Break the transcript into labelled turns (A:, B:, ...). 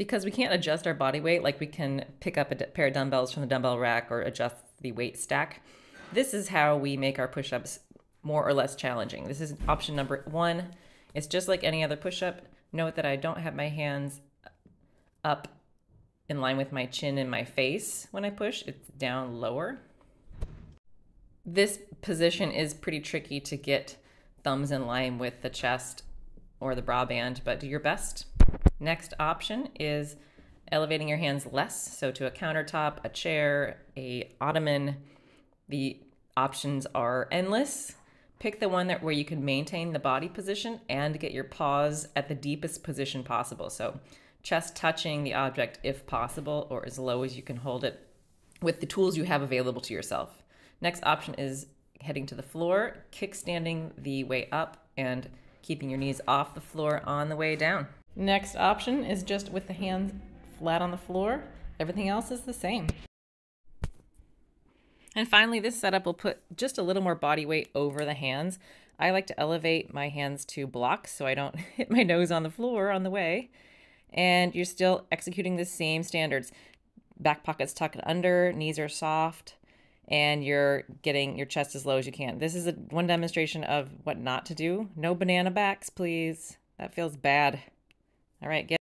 A: because we can't adjust our body weight like we can pick up a pair of dumbbells from the dumbbell rack or adjust the weight stack. This is how we make our push-ups more or less challenging. This is option number one. It's just like any other push-up. Note that I don't have my hands up in line with my chin and my face when I push. It's down lower. This position is pretty tricky to get thumbs in line with the chest or the bra band, but do your best. Next option is elevating your hands less, so to a countertop, a chair, a ottoman. The options are endless. Pick the one that where you can maintain the body position and get your pause at the deepest position possible. So chest touching the object if possible or as low as you can hold it with the tools you have available to yourself. Next option is heading to the floor, kickstanding the way up and keeping your knees off the floor on the way down. Next option is just with the hands flat on the floor. Everything else is the same. And finally, this setup will put just a little more body weight over the hands. I like to elevate my hands to blocks so I don't hit my nose on the floor on the way. And you're still executing the same standards. Back pockets tucked under, knees are soft, and you're getting your chest as low as you can. This is a, one demonstration of what not to do. No banana backs, please. That feels bad. All right, get